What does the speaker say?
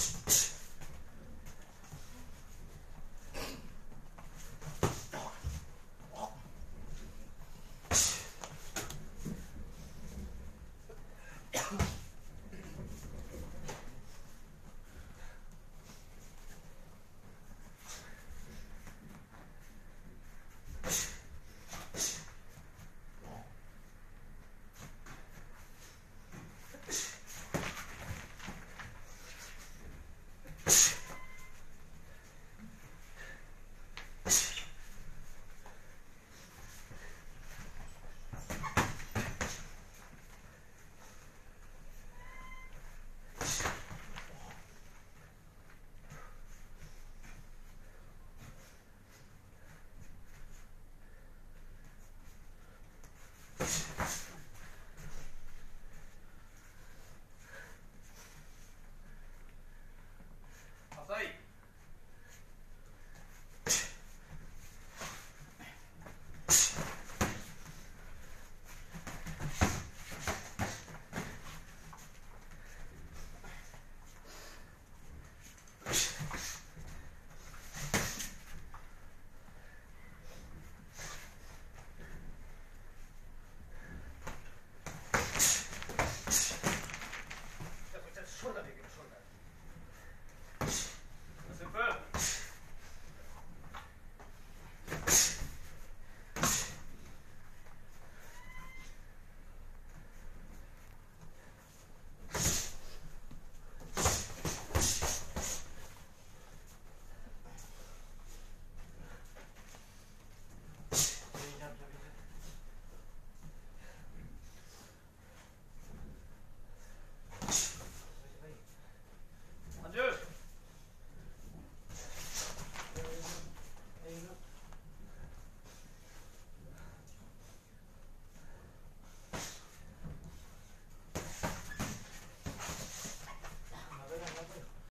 Psst, psst.